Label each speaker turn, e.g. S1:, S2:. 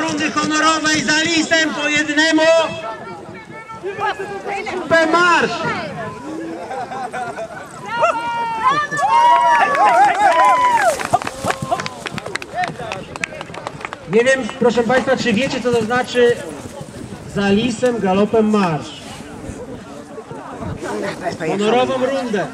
S1: rundy honorowej za listem po jednemu. Super marsz! Nie wiem, proszę Państwa, czy wiecie, co to znaczy za lisem galopem marsz. Honorową rundę.